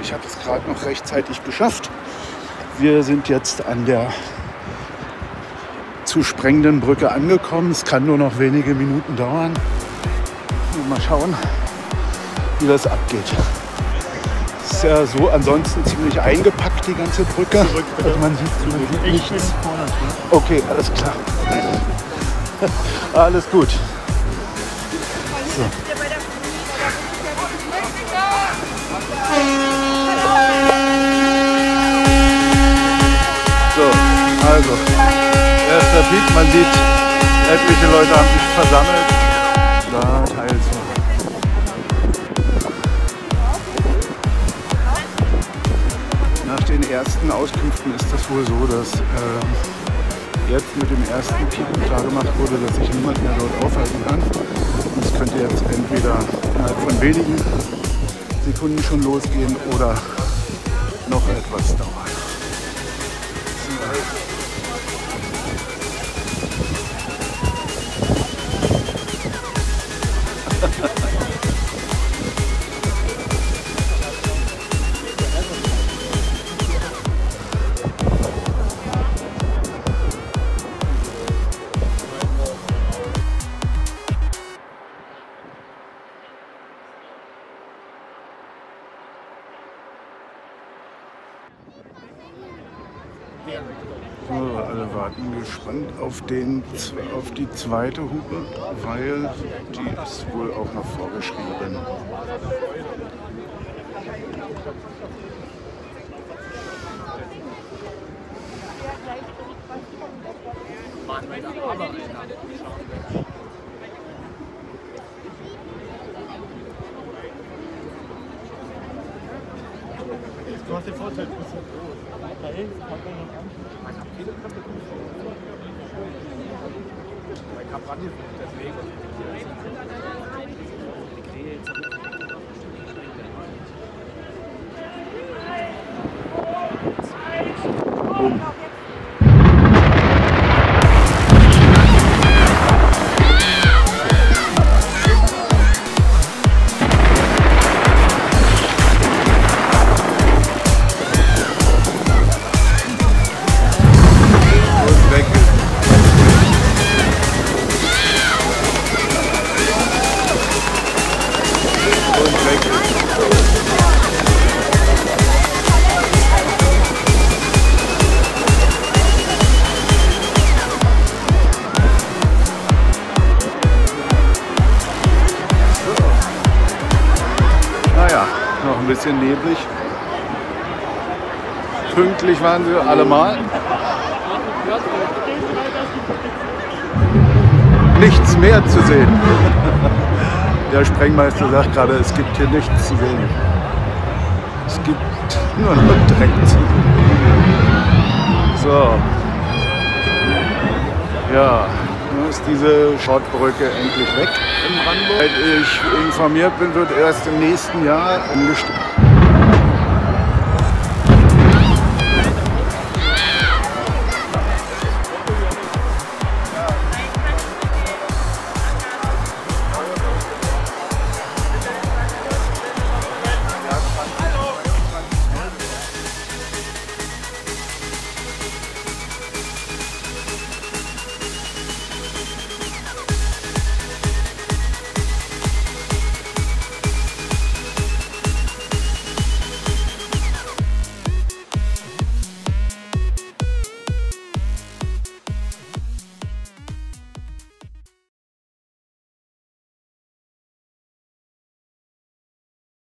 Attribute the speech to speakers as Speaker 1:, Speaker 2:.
Speaker 1: Ich habe es gerade noch rechtzeitig geschafft. Wir sind jetzt an der zu sprengenden Brücke angekommen. Es kann nur noch wenige Minuten dauern. Mal schauen, wie das abgeht. Es ist ja so ansonsten ziemlich eingepackt, die ganze Brücke. Also man sieht, man sieht nichts. Okay, alles klar. Alles gut. So. So, Peak, man sieht, etliche Leute haben sich versammelt. Da Teil 2. Nach den ersten Auskünften ist das wohl so, dass äh, jetzt mit dem ersten Peak klar gemacht wurde, dass sich niemand mehr dort aufhalten kann. Und es könnte jetzt entweder innerhalb von wenigen Sekunden schon losgehen oder noch etwas dauern. So, alle warten gespannt auf, den, auf die zweite Hupe, weil die ist wohl auch noch vorgeschrieben.
Speaker 2: Du hast den Vorteil, du bist da hinten, kann man noch an. Bei Kampagne, deswegen.
Speaker 1: Ein bisschen neblig. Pünktlich waren sie allemal. nichts mehr zu sehen. Der Sprengmeister sagt gerade, es gibt hier nichts zu sehen. Es gibt nur noch Dreck zu sehen. So. Ja, nun ist diese Schrottbrücke endlich weg in Brandenburg. Seit ich informiert bin, wird erst im nächsten Jahr umgestellt.